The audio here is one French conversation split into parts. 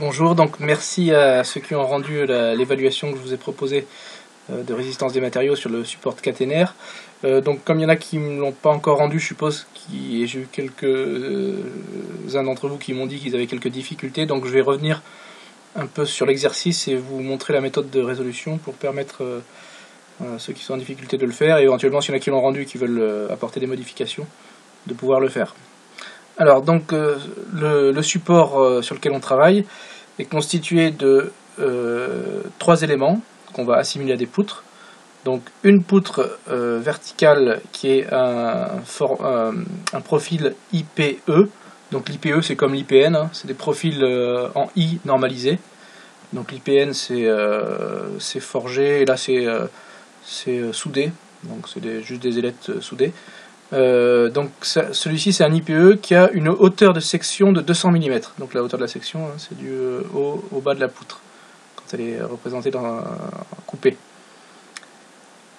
Bonjour, donc merci à ceux qui ont rendu l'évaluation que je vous ai proposée euh, de résistance des matériaux sur le support caténaire. Euh, donc comme il y en a qui ne l'ont pas encore rendu, je suppose, et j'ai eu quelques-uns euh, d'entre vous qui m'ont dit qu'ils avaient quelques difficultés, donc je vais revenir un peu sur l'exercice et vous montrer la méthode de résolution pour permettre à ceux qui sont en difficulté de le faire, et éventuellement s'il y en a qui l'ont rendu et qui veulent apporter des modifications, de pouvoir le faire. Alors donc euh, le, support euh, sur lequel on travaille est constitué de euh, trois éléments qu'on va assimiler à des poutres. Donc une poutre verticale qui est un, profil IPE. Donc l'IPE c'est comme l'IPN, hein. c'est des profils en I normalisés. Donc l'IPN c'est forgé et là c'est soudé, donc c'est juste des ailettes soudées. Euh, donc celui-ci c'est un IPE qui a une hauteur de section de 200 mm. Donc la hauteur de la section hein, c'est du euh, haut au bas de la poutre quand elle est représentée dans un coupé.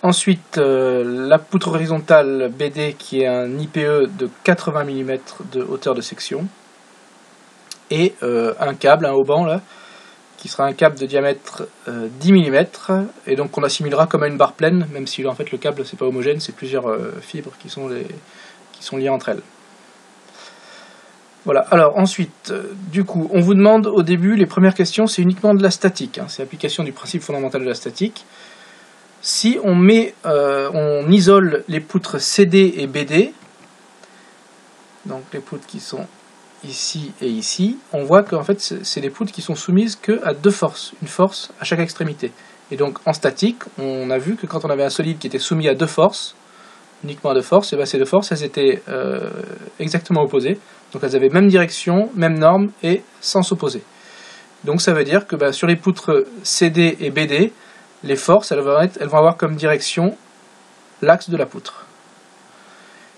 Ensuite euh, la poutre horizontale BD qui est un IPE de 80 mm de hauteur de section et un câble, un haut là, qui sera un câble de diamètre 10 euh, mm, et donc on assimilera comme à une barre pleine, même si en fait le câble c'est pas homogène, c'est plusieurs euh, fibres qui sont, les, qui sont liées entre elles. Voilà, alors ensuite, euh, du coup, on vous demande au début, les premières questions, c'est uniquement de la statique, hein. c'est l'application du principe fondamental de la statique. Si on met, on isole les poutres CD et BD, donc les poutres qui sont ici et ici, on voit qu'en fait c'est des poutres qui sont soumises que à deux forces, une force à chaque extrémité. Et donc en statique, on a vu que quand on avait un solide qui était soumis à deux forces, uniquement à deux forces, et bien ces deux forces elles étaient euh, exactement opposées. Donc elles avaient même direction, même norme et sans s'opposer. Donc ça veut dire que ben, sur les poutres CD et BD, les forces elles vont avoir comme direction l'axe de la poutre.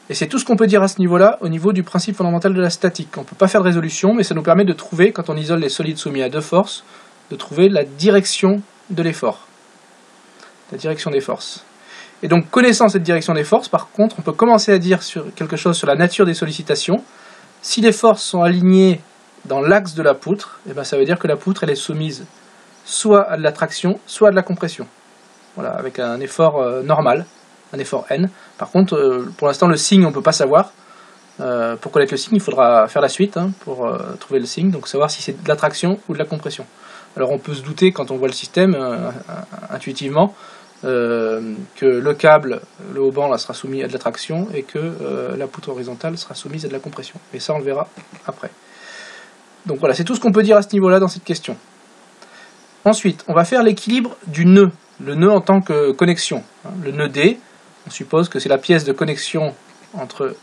Et c'est tout ce qu'on peut dire à ce niveau-là, au niveau du principe fondamental de la statique. On ne peut pas faire de résolution, mais ça nous permet de trouver, quand on isole les solides soumis à deux forces, de trouver la direction de l'effort. La direction des forces. Et donc, connaissant cette direction des forces, par contre, on peut commencer à dire sur quelque chose sur la nature des sollicitations. Si les forces sont alignées dans l'axe de la poutre, eh ben, ça veut dire que la poutre elle est soumise soit à de la traction, soit à de la compression. Voilà, avec un effort euh, normal un effort n. Par contre, euh, pour l'instant, le signe, on ne peut pas savoir. Euh, pour connaître le signe, il faudra faire la suite hein, pour euh, trouver le signe, donc savoir si c'est de l'attraction ou de la compression. Alors on peut se douter quand on voit le système intuitivement que le câble, le haut-banc là, sera soumis à de l'attraction et que la poutre horizontale sera soumise à de la compression. Et ça on le verra après. Donc voilà, c'est tout ce qu'on peut dire à ce niveau-là dans cette question. Ensuite, on va faire l'équilibre du nœud, le nœud en tant que connexion. Hein. le nœud D, on suppose que c'est la pièce de connexion entre,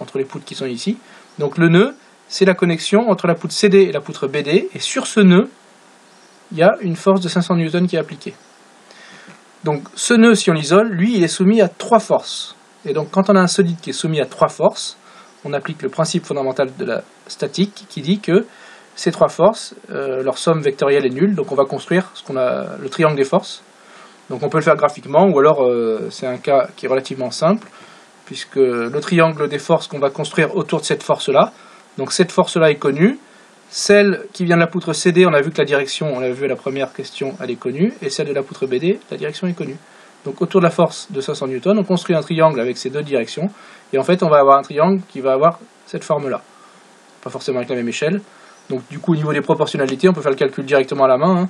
entre les poutres qui sont ici. Donc le nœud, c'est la connexion entre la poutre CD et la poutre BD, et sur ce nœud, il y a une force de 500 N qui est appliquée. Donc ce nœud, si on l'isole, lui, il est soumis à trois forces. Et donc quand on a un solide qui est soumis à trois forces, on applique le principe fondamental de la statique qui dit que ces trois forces, euh, leur somme vectorielle est nulle, donc on va construire ce qu'on a le triangle des forces. Donc on peut le faire graphiquement, ou alors euh, c'est un cas qui est relativement simple, puisque le triangle des forces qu'on va construire autour de cette force-là, donc cette force-là est connue, celle qui vient de la poutre CD, on a vu que la direction, on l'a vu à la première question, elle est connue, et celle de la poutre BD, la direction est connue. Donc autour de la force de 500 N, on construit un triangle avec ces deux directions, et en fait on va avoir un triangle qui va avoir cette forme-là. Pas forcément avec la même échelle. Donc du coup au niveau des proportionnalités, on peut faire le calcul directement à la main. Hein.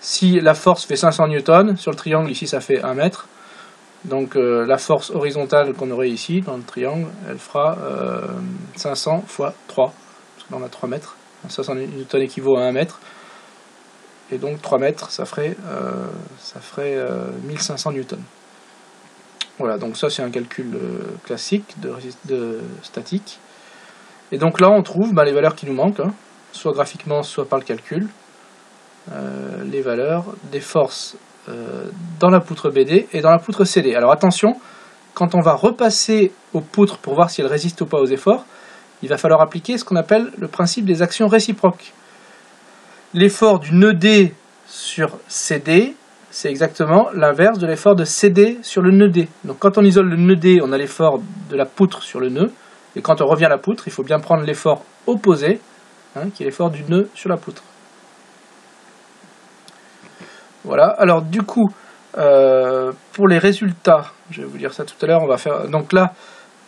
Si la force fait 500 newtons, sur le triangle ici ça fait 1 mètre. Donc euh, la force horizontale qu'on aurait ici dans le triangle, elle fera 500 euh, fois 3. Parce que là on a 3 mètres. 500 newtons équivaut à 1 mètre. Et donc 3 mètres, ça ferait, euh, ça ferait 1500 newtons. Voilà, donc ça c'est un calcul classique de, de, statique. Et donc là on trouve bah, les valeurs qui nous manquent, hein, soit graphiquement, soit par le calcul. Euh, les valeurs des forces euh, dans la poutre BD et dans la poutre CD. Alors attention, quand on va repasser aux poutres pour voir si elles résistent ou pas aux efforts, il va falloir appliquer ce qu'on appelle le principe des actions réciproques. L'effort du nœud D sur CD, c'est exactement l'inverse de l'effort de CD sur le nœud D. Donc quand on isole le nœud D, on a l'effort de la poutre sur le nœud, et quand on revient à la poutre, il faut bien prendre l'effort opposé hein, qui est l'effort du nœud sur la poutre. Voilà, alors du coup, euh, pour les résultats, je vais vous dire ça tout à l'heure, on va faire. Donc là,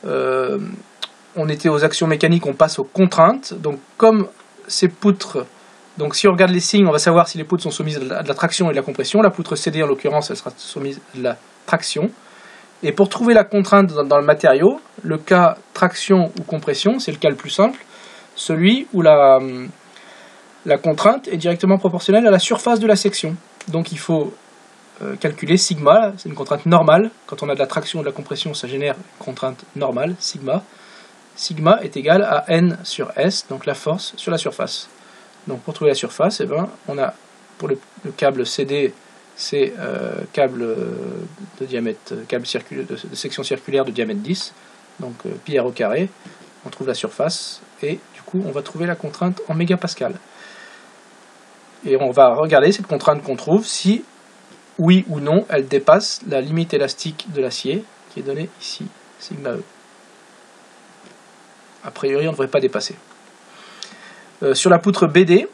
euh, on était aux actions mécaniques, on passe aux contraintes. Donc comme ces poutres, donc si on regarde les signes, on va savoir si les poutres sont soumises à de la traction et de la compression. La poutre CD en l'occurrence, elle sera soumise à de la traction. Et pour trouver la contrainte dans, le matériau, le cas traction ou compression, c'est le cas le plus simple, celui où la, la contrainte est directement proportionnelle à la surface de la section. Donc il faut euh, calculer sigma, c'est une contrainte normale. Quand on a de la traction ou de la compression, ça génère une contrainte normale, sigma. Sigma est égal à n sur s, donc la force sur la surface. Donc pour trouver la surface, eh ben, on a pour le, câble CD, c'est euh, câble de diamètre, câble de, section circulaire de diamètre 10, donc euh, pi r au carré. On trouve la surface et du coup on va trouver la contrainte en mégapascal. Et on va regarder cette contrainte qu'on trouve si oui ou non elle dépasse la limite élastique de l'acier qui est donnée ici, sigma E. A priori, on ne devrait pas dépasser. Euh, sur la poutre BD,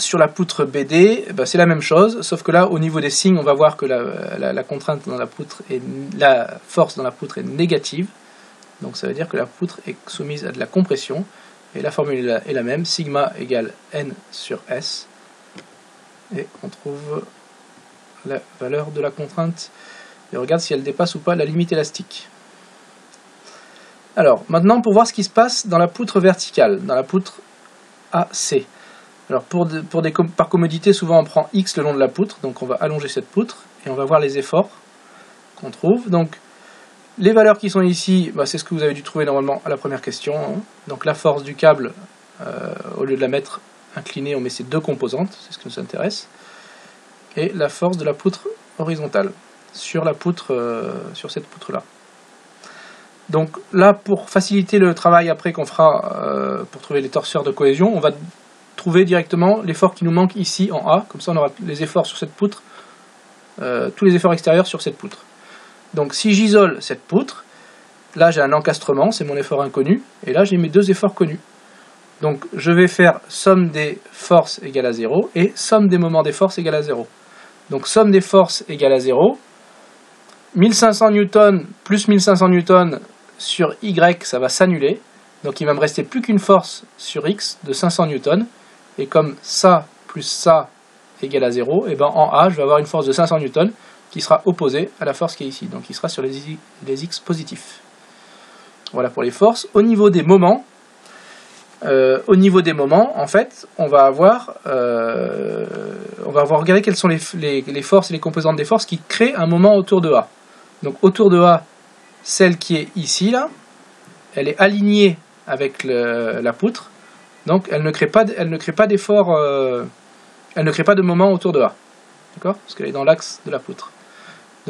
sur la eh ben, c'est la même chose, sauf que là, au niveau des signes, on va voir que la, contrainte dans la poutre la force dans la poutre est négative. Donc ça veut dire que la poutre est soumise à de la compression. Et la formule est la même, sigma égale n sur s. Et on trouve la valeur de la contrainte. Et on regarde si elle dépasse ou pas la limite élastique. Alors, maintenant, pour voir ce qui se passe dans la poutre verticale, dans la poutre AC. Alors, pour, pour des, par commodité, souvent on prend X le long de la poutre, donc on va allonger cette poutre, et on va voir les efforts qu'on trouve. Donc, les valeurs qui sont ici, bah, c'est ce que vous avez dû trouver normalement à la première question. Hein. Donc, la force du câble, euh, au lieu de la mettre inclinée, on met ces deux composantes, c'est ce qui nous intéresse. Et la force de la poutre horizontale sur la poutre, euh, sur cette poutre-là. Donc là, pour faciliter le travail après qu'on fera euh, pour trouver les torseurs de cohésion, on va trouver directement l'effort qui nous manque ici en A. Comme ça, on aura les efforts sur cette poutre, tous les efforts extérieurs sur cette poutre. Donc si j'isole cette poutre, là j'ai un encastrement, c'est mon effort inconnu, et là j'ai mes deux efforts connus. Donc je vais faire somme des forces égale à 0 et somme des moments des forces égale à 0. Donc somme des forces égale à 0. 1500 newtons plus 1500 newtons, sur Y, ça va s'annuler. Donc il va me rester plus qu'une force sur X de 500 newtons. Et comme ça plus ça égale à 0, et ben en A, je vais avoir une force de 500 newtons qui sera opposée à la force qui est ici. Donc il sera sur les, X positifs. Voilà pour les forces. Au niveau des moments, euh, au niveau des moments, en fait, on va avoir, euh, regardé quelles sont les, forces et les composantes des forces qui créent un moment autour de A. Donc autour de A, celle qui est ici, là, elle est alignée avec la poutre, donc elle ne crée pas, elle d'effort, euh, elle ne crée pas de moment autour de A, d'accord? Parce qu'elle est dans l'axe de la poutre.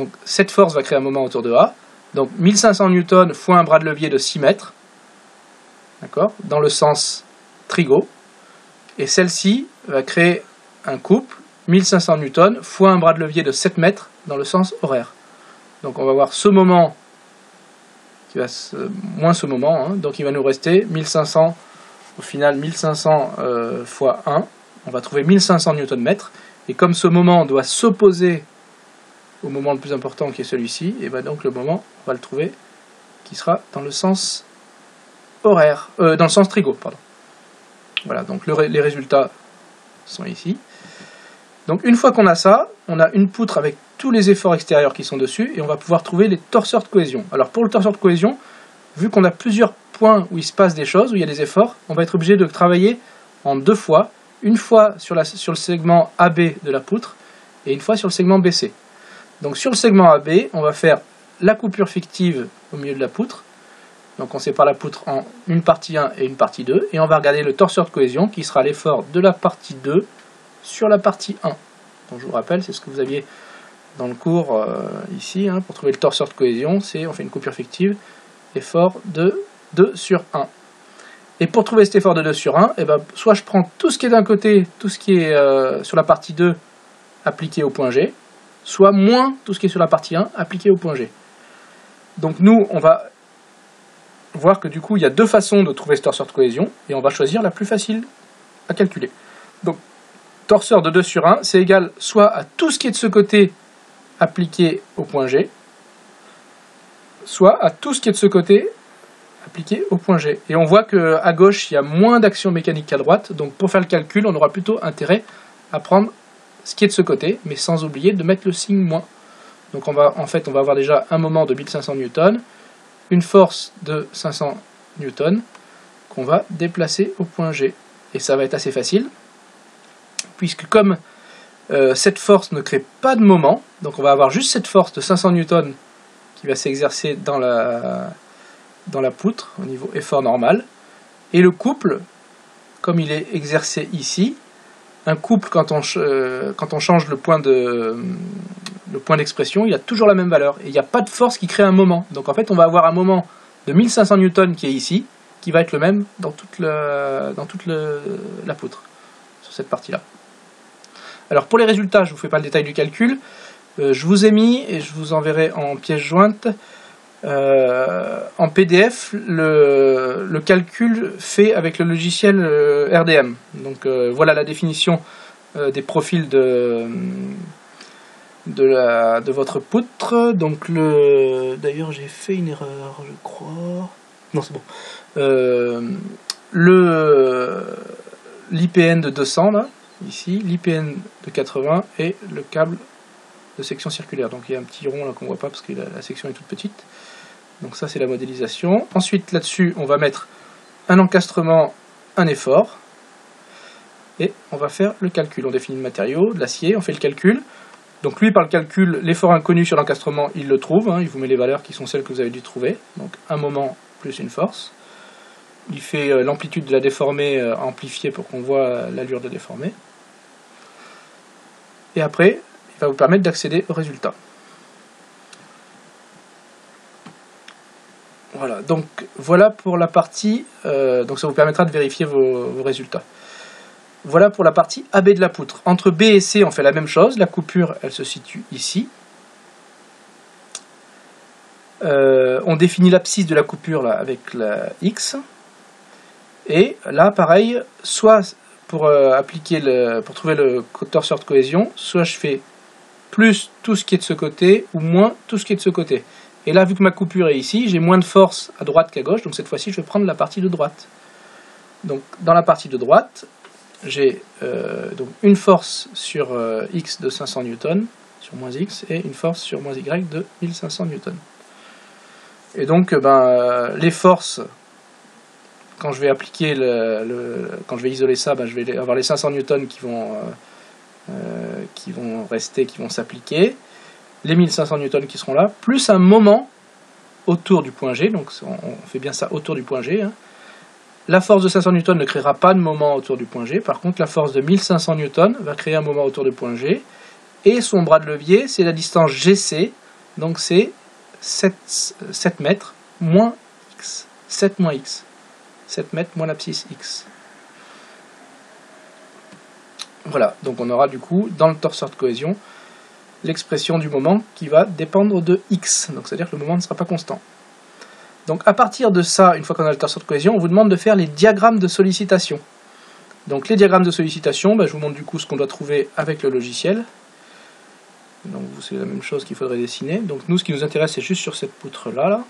Donc cette force va créer un moment autour de A, donc 1500 newtons fois un bras de levier de 6 mètres, d'accord? Dans le sens trigo, et celle-ci va créer un couple 1500 newtons fois un bras de levier de 7 mètres dans le sens horaire. Donc on va voir ce moment qui va moins ce moment, hein. donc il va nous rester 1500, au final 1500 euh, fois 1, on va trouver 1500 Nm, et comme ce moment doit s'opposer au moment le plus important qui est celui-ci, et bien donc le moment, on va le trouver, qui sera dans le sens horaire, euh, dans le sens trigo, pardon. Voilà, donc les résultats sont ici. Donc une fois qu'on a ça, on a une poutre avec tous les efforts extérieurs qui sont dessus et on va pouvoir trouver les torseurs de cohésion. Alors pour le torseur de cohésion, vu qu'on a plusieurs points où il se passe des choses, où il y a des efforts, on va être obligé de travailler en deux fois, une fois sur, la, sur le segment AB de la poutre et une fois sur le segment BC. Donc sur le segment AB, on va faire la coupure fictive au milieu de la poutre. Donc on sépare la poutre en une partie 1 et une partie 2 et on va regarder le torseur de cohésion qui sera l'effort de la partie 2 sur la partie 1. Donc je vous rappelle, c'est ce que vous aviez dans le cours euh, ici, hein, pour trouver le torseur de cohésion, c'est on fait une coupure fictive, effort de 2 sur 1. Et pour trouver cet effort de 2 sur 1, et eh ben, soit je prends tout ce qui est d'un côté, tout ce qui est euh, sur la partie 2 appliqué au point G, soit moins tout ce qui est sur la partie 1 appliqué au point G. Donc nous, on va voir que du coup, il y a deux façons de trouver ce torseur de cohésion, et on va choisir la plus facile à calculer. Donc, torseur de 2 sur 1, c'est égal soit à tout ce qui est de ce côté appliqué au point G, soit à tout ce qui est de ce côté appliqué au point G. Et on voit qu'à gauche, il y a moins d'action mécanique qu'à droite, donc pour faire le calcul, on aura plutôt intérêt à prendre ce qui est de ce côté, mais sans oublier de mettre le signe moins. Donc on va, en fait, on va avoir déjà un moment de 1500 newtons, une force de 500 newtons qu'on va déplacer au point G. Et ça va être assez facile, puisque comme euh, cette force ne crée pas de moment, donc on va avoir juste cette force de 500 newtons qui va s'exercer dans la, dans la poutre au niveau effort normal, et le couple, comme il est exercé ici, un couple quand on, euh, quand on change le point d'expression, il a toujours la même valeur. Et il n'y a pas de force qui crée un moment. Donc en fait, on va avoir un moment de 1500 newtons qui est ici, qui va être le même dans toute, le, dans toute la poutre, sur cette partie-là. Alors pour les résultats, je ne vous fais pas le détail du calcul. Euh, je vous ai mis, et je vous enverrai en pièce jointe, euh, en PDF, le, calcul fait avec le logiciel euh, RDM. Donc voilà la définition des profils de, de, votre poutre. Donc le, d'ailleurs j'ai fait une erreur, je crois. Non c'est bon. le l'IPN de 200 là, ici, l'IPN de 80 et le câble de section circulaire. Donc il y a un petit rond là qu'on voit pas parce que la, section est toute petite. Donc ça c'est la modélisation. Ensuite là-dessus on va mettre un encastrement, un effort. Et on va faire le calcul. On définit le matériau, de l'acier, on fait le calcul. Donc lui par le calcul, l'effort inconnu sur l'encastrement, il le trouve. Hein. il vous met les valeurs qui sont celles que vous avez dû trouver. Donc un moment plus une force. Il fait euh, l'amplitude de la déformée euh, amplifiée pour qu'on voit l'allure de déformée et après, il va vous permettre d'accéder au résultat. Voilà, donc voilà pour la partie, euh, donc ça vous permettra de vérifier vos, résultats. Voilà pour la partie AB de la poutre. Entre B et C, on fait la même chose. La coupure, elle se situe ici. Euh, on définit l'abscisse de la coupure avec la X. Et là, pareil, soit pour euh, appliquer le, pour trouver le torseur de cohésion, soit je fais plus tout ce qui est de ce côté, ou moins tout ce qui est de ce côté. Et là, vu que ma coupure est ici, j'ai moins de force à droite qu'à gauche, donc cette fois-ci, je vais prendre la partie de droite. Donc, dans la partie de droite, j'ai euh, une force sur euh, x de 500 newtons, sur moins x, et une force sur moins y de 1500 newtons. Et donc, ben, les forces quand je vais appliquer le, quand je vais isoler ça, ben, je vais avoir les 500 newtons qui vont, euh, euh, qui vont rester, qui vont s'appliquer, les 1500 newtons qui seront là, plus un moment autour du point G, donc on, fait bien ça autour du point G. Hein. La force de 500 newtons ne créera pas de moment autour du point G, par contre la force de 1500 newtons va créer un moment autour du point G, et son bras de levier, c'est la distance GC, donc c'est 7, 7 mètres moins x, 7 moins x. 7 mètres moins l'abscisse x. Voilà, donc on aura du coup dans le torseur de cohésion l'expression du moment qui va dépendre de x, donc c'est-à-dire que le moment ne sera pas constant. Donc à partir de ça, une fois qu'on a le torseur de cohésion, on vous demande de faire les diagrammes de sollicitation. Donc les diagrammes de sollicitation, bah, je vous montre du coup ce qu'on doit trouver avec le logiciel. Donc c'est la même chose qu'il faudrait dessiner. Donc nous, ce qui nous intéresse, c'est juste sur cette poutre-là. Là.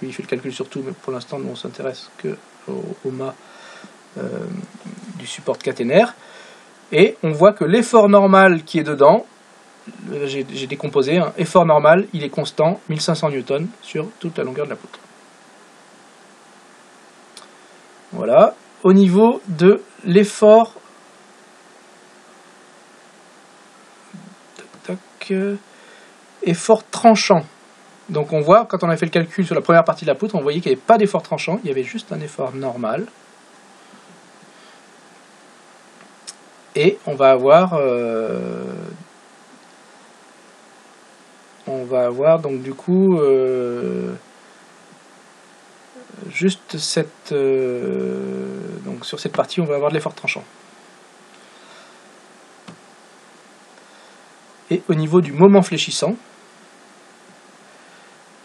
Lui, il fait le calcul sur tout, mais pour l'instant, nous, on s'intéresse que au, mât euh, du support caténaire. Et on voit que l'effort normal qui est dedans, j'ai décomposé, un effort normal, il est constant, 1500 newtons sur toute la longueur de la poutre. Voilà. Au niveau de l'effort euh, effort tranchant. Donc on voit, quand on a fait le calcul sur la première partie de la poutre, on voyait qu'il n'y avait pas d'effort tranchant, il y avait juste un effort normal. Et on va avoir... Euh, on va avoir donc du coup... Euh, juste cette... Euh, donc sur cette partie, on va avoir de l'effort tranchant. Et au niveau du moment fléchissant,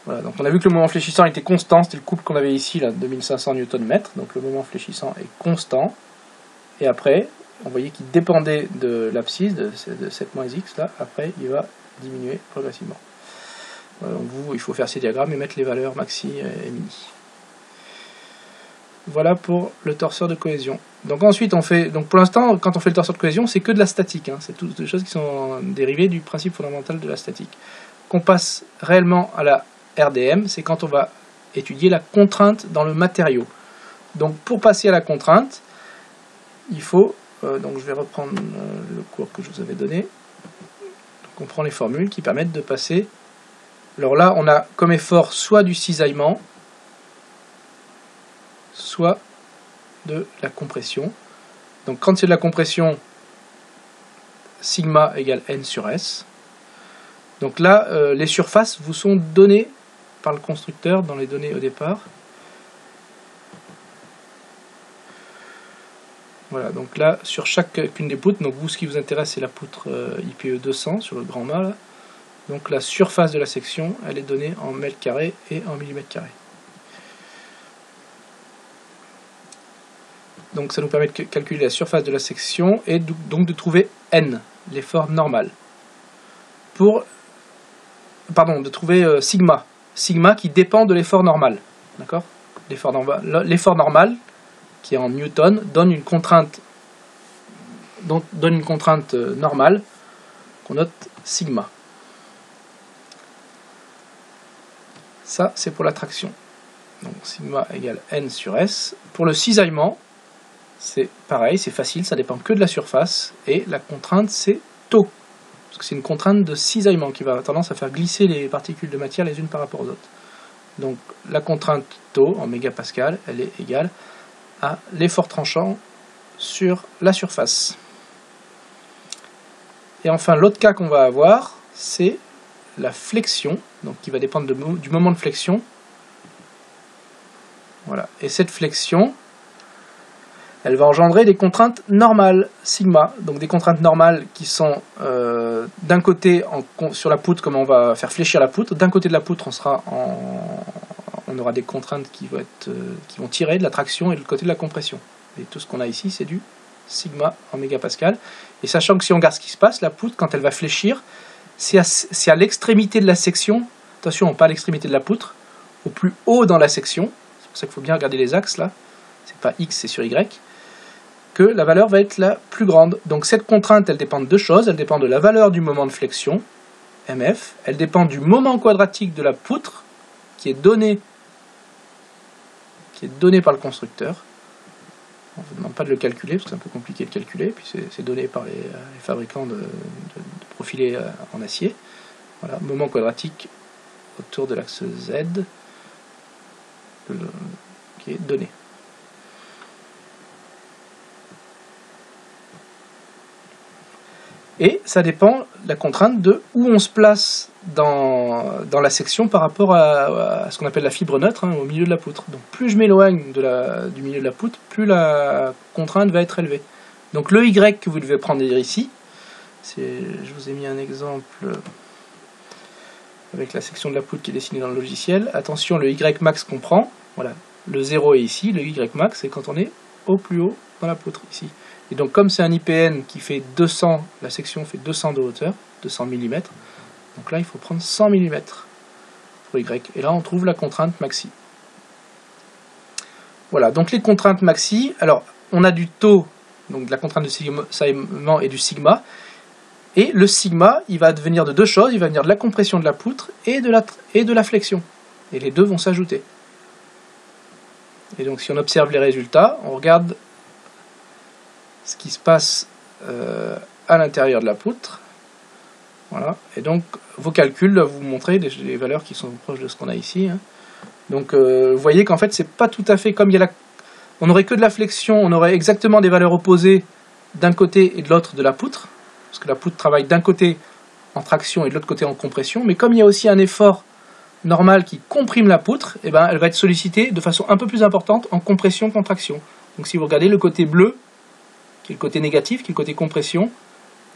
donc on a vu que le moment fléchissant était constant, c'était le couple qu'on avait ici, là, 2500 Nm, donc le moment fléchissant est constant. Et après, on voyait qu'il dépendait de l'abscisse, de, 7-x, là, après il va diminuer progressivement. Il faut faire ces diagrammes et mettre les valeurs maxi et mini. Voilà pour le torseur de cohésion. Donc ensuite, on fait, donc pour l'instant, quand on fait le torseur de cohésion, c'est que de la statique. Hein. c'est toutes des choses qui sont dérivées du principe fondamental de la statique. Qu'on passe réellement à la RDM, c'est quand on va étudier la contrainte dans le matériau. Donc pour passer à la contrainte, il faut, euh, donc je vais reprendre euh, le cours que je vous avais donné. Donc on prend les formules qui permettent de passer. Alors là, on a comme effort soit du cisaillement, soit de la compression. Donc quand c'est de la compression, sigma égale n sur s. Donc là, euh, les surfaces vous sont données par le constructeur dans les données au départ. Voilà, donc là, sur chacune des poutres, donc vous, ce qui vous intéresse, c'est la poutre euh, IPE 200 sur le grand mât. Donc la surface de la section, elle est donnée en mètres carrés et en millimètres carrés. Donc ça nous permet de calculer la surface de la section et donc de trouver n, l'effort normal. Pour, pardon, de trouver euh, sigma, sigma qui dépend de l'effort normal. D'accord? L'effort normal, qui est en newton, donne une contrainte, donne une contrainte euh, normale qu'on note sigma. Ça, c'est pour la traction. Donc sigma égale n sur s. Pour le cisaillement, c'est pareil, c'est facile, ça dépend que de la surface, et la contrainte c'est taux, parce que c'est une contrainte de cisaillement qui va avoir tendance à faire glisser les particules de matière les unes par rapport aux autres. Donc la contrainte taux en mégapascal, elle est égale à l'effort tranchant sur la surface. Et enfin l'autre cas qu'on va avoir, c'est la flexion, donc qui va dépendre du moment de flexion. Voilà. Et cette flexion, elle va engendrer des contraintes normales, sigma. Donc des contraintes normales qui sont euh, d'un côté sur la poutre, comme on va faire fléchir la poutre. D'un côté de la poutre, on, sera on aura des contraintes qui vont, euh, qui vont tirer de la traction et de l'autre côté de la compression. Et tout ce qu'on a ici, c'est du sigma en mégapascal. Et sachant que si on regarde ce qui se passe, la poutre, quand elle va fléchir, c'est à, l'extrémité de la section, attention, pas à l'extrémité de la poutre, au plus haut dans la section, c'est pour ça qu'il faut bien regarder les axes là, c'est pas x, c'est sur y, que la valeur va être la plus grande. Donc cette contrainte, elle dépend de deux choses. Elle dépend de la valeur du moment de flexion, MF. Elle dépend du moment quadratique de la poutre, qui est donné, qui est donné par le constructeur. On ne demande pas de le calculer, parce que c'est un peu compliqué de calculer, puis c'est donné par les, fabricants de, profilés euh, en acier. Voilà, moment quadratique autour de l'axe Z, qui est donné. Et ça dépend, la contrainte, de où on se place dans, dans la section par rapport à, ce qu'on appelle la fibre neutre, hein, au milieu de la poutre. Donc plus je m'éloigne du milieu de la poutre, plus la contrainte va être élevée. Donc le Y que vous devez prendre ici, je vous ai mis un exemple avec la section de la poutre qui est dessinée dans le logiciel. Attention, le Y max qu'on prend, voilà, le 0 est ici, le Y max c'est quand on est au plus haut dans la poutre, ici. Et donc comme c'est un IPN qui fait 200, la section fait 200 de hauteur, 200 mm, donc là il faut prendre 100 mm pour Y. Et là on trouve la contrainte maxi. Voilà, donc les contraintes maxi, alors on a du taux, donc de la contrainte de cisaillement et du sigma, et le sigma, il va devenir de deux choses, il va venir de la compression de la poutre et de la, et de la flexion. Et les deux vont s'ajouter. Et donc si on observe les résultats, on regarde ce qui se passe euh, à l'intérieur de la poutre. Voilà. Et donc, vos calculs doivent vous montrer des, valeurs qui sont proches de ce qu'on a ici. Hein. Donc, euh, vous voyez qu'en fait, c'est pas tout à fait comme il y a la... On n'aurait que de la flexion, on aurait exactement des valeurs opposées d'un côté et de l'autre de la poutre, parce que la poutre travaille d'un côté en traction et de l'autre côté en compression, mais comme il y a aussi un effort normal qui comprime la poutre, eh ben, elle va être sollicitée de façon un peu plus importante en compression-contraction. Donc si vous regardez le côté bleu, qui est le côté négatif, qui est le côté compression,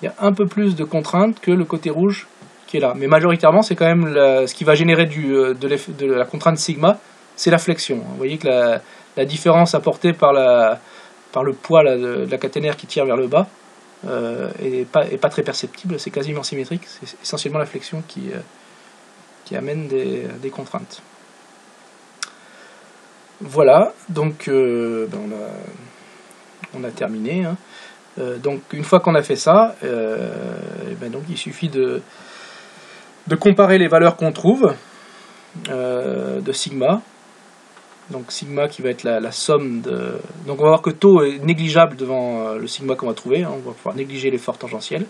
il y a un peu plus de contraintes que le côté rouge, qui est là. Mais majoritairement, c'est quand même ce qui va générer du, de, la contrainte sigma, c'est la flexion. Vous voyez que la, différence apportée par, la, le poids de, la caténaire qui tire vers le bas n'est pas, est pas très perceptible, c'est quasiment symétrique. C'est essentiellement la flexion qui, qui amène des, des contraintes. Voilà, donc ben on, a, on, a, terminé. Hein. Euh, donc une fois qu'on a fait ça, euh, ben donc, il suffit de, de comparer les valeurs qu'on trouve euh, de sigma. Donc sigma qui va être la, somme de... Donc on va voir que taux est négligeable devant le sigma qu'on va trouver. Hein. on va pouvoir négliger l'effort tangentiel.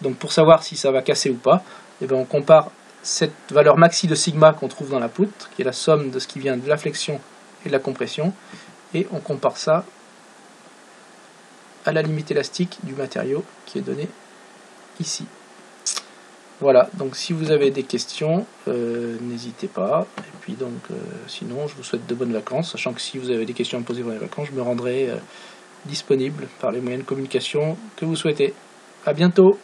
Donc pour savoir si ça va casser ou pas, eh ben, on compare cette valeur maxi de sigma qu'on trouve dans la poutre, qui est la somme de ce qui vient de la flexion et de la compression, et on compare ça à la limite élastique du matériau qui est donné ici. Voilà, donc si vous avez des questions, euh, n'hésitez pas. Et puis donc, euh, sinon, je vous souhaite de bonnes vacances, sachant que si vous avez des questions à me poser pendant les vacances, je me rendrai euh, disponible par les moyens de communication que vous souhaitez. A bientôt